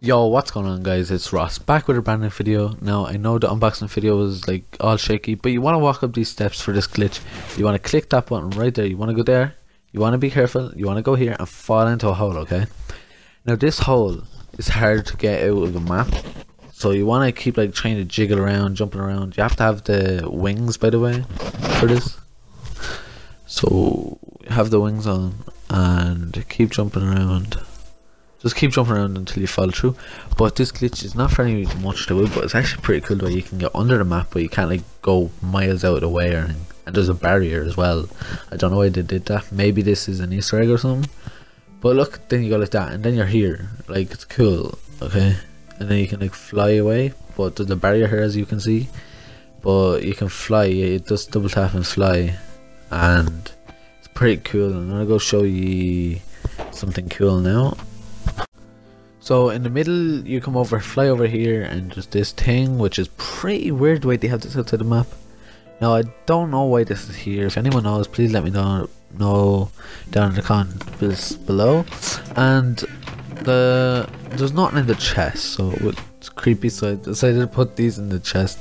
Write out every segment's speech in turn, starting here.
Yo, what's going on guys? It's Ross back with a brand new video. Now I know the unboxing video was like all shaky, but you want to walk up these steps for this glitch. You want to click that button right there. You want to go there. You want to be careful. You want to go here and fall into a hole, okay? Now this hole is hard to get out of the map. So you want to keep like trying to jiggle around, jumping around. You have to have the wings by the way for this. So have the wings on and keep jumping around. Just keep jumping around until you fall through. But this glitch is not very much to it, but it's actually pretty cool where you can get under the map, but you can't like go miles out of the way or anything. And there's a barrier as well. I don't know why they did that. Maybe this is an Easter egg or something. But look, then you go like that, and then you're here. Like it's cool, okay? And then you can like fly away. But there's a barrier here as you can see. But you can fly. You just double tap and fly, and it's pretty cool. I'm gonna go show you something cool now. So in the middle, you come over, fly over here, and just this thing, which is pretty weird the way they have this outside the map. Now I don't know why this is here. If anyone knows, please let me know, know down in the comments below. And the there's nothing in the chest, so it's creepy. So I decided to put these in the chest.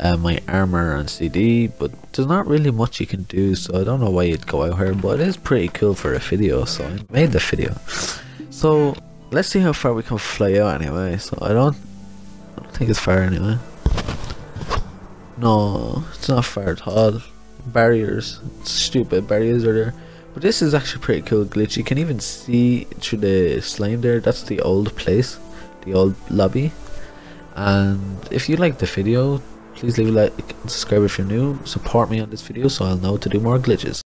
Uh, my armor and CD, but there's not really much you can do, so I don't know why you'd go out here. But it is pretty cool for a video, so I made the video. So let's see how far we can fly out anyway. So I don't, I don't think it's far anyway. No, it's not far at all. Barriers, stupid barriers are there. But this is actually pretty cool glitch. You can even see through the slime there. That's the old place, the old lobby. And if you like the video, please leave a like and subscribe if you're new. Support me on this video so I'll know to do more glitches.